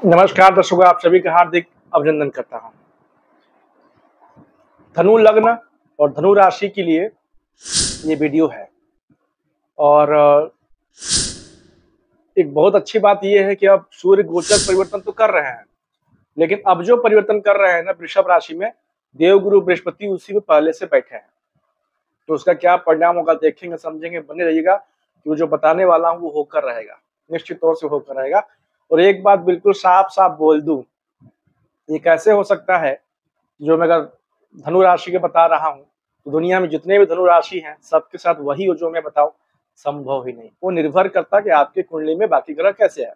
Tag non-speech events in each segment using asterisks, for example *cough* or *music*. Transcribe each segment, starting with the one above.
नमस्कार दर्शकों, आप सभी का हार्दिक अभिनंदन करता हूँ। धनु लग्न और धनु राशि के लिए ये वीडियो है। और एक बहुत अच्छी बात यह है कि अब सूर्य गोचर परिवर्तन तो कर रहे हैं, लेकिन अब जो परिवर्तन कर रहे हैं ना वृषभ राशि में, देवगुरु बृहस्पति उसी में पहले से बैठे हैं। तो उसका क्या परिणाम होगा देखेंगे, समझेंगे, बने रहिएगा जो बताने वाला हूँ वो होकर रहेगा, निश्चित तौर से होकर रहेगा। और एक बात बिल्कुल साफ़ साफ़ बोल दूँ, ये कैसे हो सकता है, जो मैं अगर धनु राशि के बता रहा हूँ तो दुनिया में जितने भी धनु राशि हैं, सबके साथ वही हो जो मैं बताऊँ, संभव ही नहीं। वो निर्भर करता कि आपके कुंडली में बाकी ग्रह कैसे है।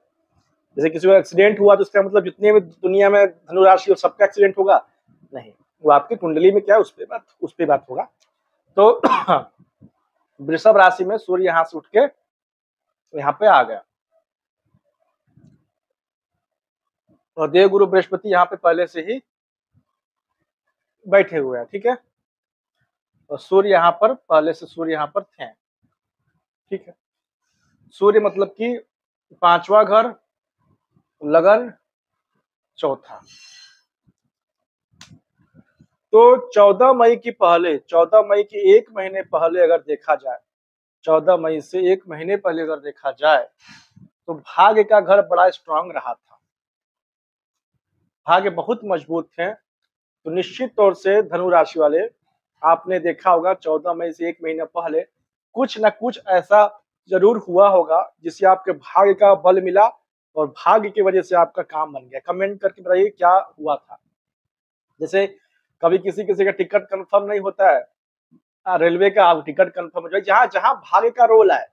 जैसे किसी को एक्सीडेंट हुआ तो इसका मतलब जितने भी दुनिया में धनु राशि हो सबका एक्सीडेंट होगा, नहीं, वो आपकी कुंडली में क्या है, उस पर बात, उस पर बात होगा। तो *clears throat* वृषभ राशि में सूर्य यहाँ से उठ के, यहाँ पे आ गया। और देवगुरु बृहस्पति यहाँ पे पहले से ही बैठे हुए हैं, ठीक है? और सूर्य यहाँ पर, पहले से सूर्य यहाँ पर थे। ठीक है? सूर्य मतलब कि पांचवा घर, लगन, चौथा। तो चौदह मई की पहले, चौदह मई के एक महीने पहले अगर देखा जाए, चौदह मई से एक महीने पहले अगर देखा जाए तो भाग्य का घर बड़ा स्ट्रांग रहा था। भाग्य बहुत मज़बूत थे तो निश्चित तौर से धनु राशि वाले, आपने देखा होगा चौदह मई से एक महीना पहले कुछ ना कुछ ऐसा ज़रूर हुआ होगा जिससे आपके भाग्य का बल मिला और भाग्य की वजह से आपका काम बन गया। कमेंट करके बताइए क्या हुआ था। जैसे कभी किसी किसी का टिकट कंफर्म नहीं होता है रेलवे का आप टिकट कंफर्म हो जाए, जहाँ जहाँ भाग्य का रोल है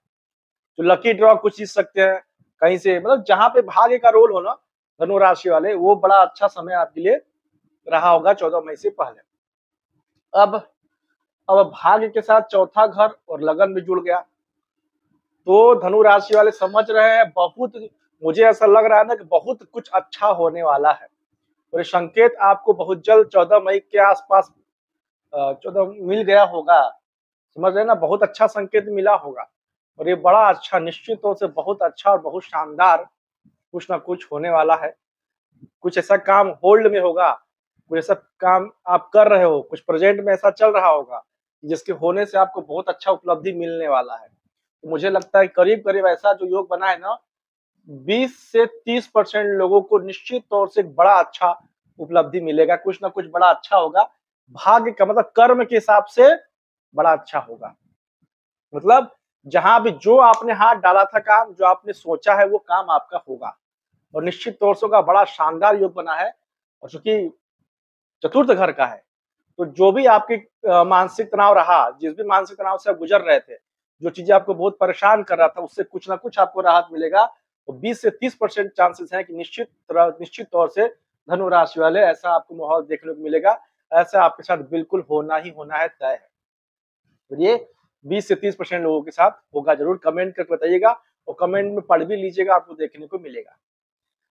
तो लकी ड्रॉ कुछ जीत सकते हैं, कहीं से मतलब जहाँ पे भाग्य का रोल हो ना धनु राशि वाले, वो बड़ा अच्छा समय आपके लिए रहा होगा चौदह मई से पहले। अब अब भाग्य के साथ चौथा घर और लगन भी जुड़ गया। तो धनु राशि वाले समझ रहे हैं, बहुत, मुझे ऐसा लग रहा है ना कि बहुत कुछ अच्छा होने वाला है। और संकेत आपको बहुत जल्द चौदह मई के आसपास चौदह मिल गया होगा। समझ रहे ना? बहुत अच्छा संकेत मिला होगा। और ये बड़ा अच्छा निश्चित तौर से बहुत अच्छा और बहुत शानदार कुछ ना कुछ होने वाला है। कुछ ऐसा काम होल्ड में होगा, कुछ ऐसा काम आप कर रहे हो, कुछ प्रेजेंट में ऐसा चल रहा होगा जिसके होने से आपको बहुत अच्छा उपलब्धि मिलने वाला है। तो मुझे लगता है करीब करीब ऐसा जो योग बना है ना 20 से 30 परसेंट लोगों को निश्चित तौर से बड़ा अच्छा उपलब्धि मिलेगा, कुछ ना कुछ बड़ा अच्छा होगा, भाग्य का मतलब कर्म के हिसाब से बड़ा अच्छा होगा। मतलब जहाँ भी जो आपने हाथ डाला था काम, जो आपने सोचा है वो काम आपका होगा। और निश्चित तौर से का बड़ा शानदार योग बना है। और चूँकि चतुर्थ घर का है तो जो भी आपकी मानसिक तनाव रहा, जिस भी मानसिक तनाव से आप गुजर रहे थे, जो चीज़ें आपको बहुत परेशान कर रहा था, उससे कुछ ना कुछ आपको राहत मिलेगा। तो 20 से 30 परसेंट चांसेस हैं कि निश्चित निश्चित तौर से धनु राशि वाले ऐसा आपको माहौल देखने को मिलेगा। ऐसा आपके साथ बिल्कुल होना ही होना है, तय है। तो ये 20 से 30 परसेंट लोगों के साथ होगा, ज़रूर कमेंट करके बताइएगा और कमेंट में पढ़ भी लीजिएगा, आपको देखने को मिलेगा।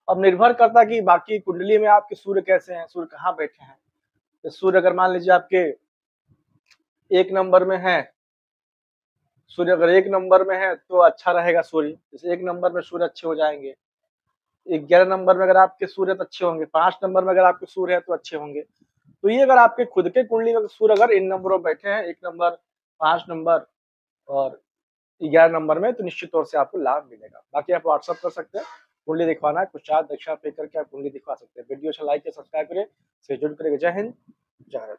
अब निर्भर करता कि बाकी कुंडली में आपके सूर्य कैसे हैं, सूर्य कहाँ बैठे हैं? तो सूर्य अगर मान लीजिए आपके एक नंबर में है, सूर्य अगर एक नंबर में है तो अच्छा रहेगा सूर्य। जैसे एक नंबर में सूर्य अच्छे हो जाएँगे, ग्यारह नंबर में अगर आपके सूर्य तो अच्छे होंगे, पाँच नंबर में अगर आपके सूर्य है तो अच्छे होंगे। तो ये अगर आपके खुद के कुंडली में सूर्य अगर इन नंबरों बैठे हैं, एक नंबर पाँच नंबर और ग्यारह नंबर में तो निश्चित तौर से आपको लाभ मिलेगा। बाकी आप व्हाट्सअप कर सकते हैं, कुंडली दिखवाना है, कुछ चार दक्षा पे करके आप कुंडली दिखवा सकते हैं। वीडियो अच्छा लाइक या सब्सक्राइब करें से जुड़ करेंगे जय हिंद, जय भारत।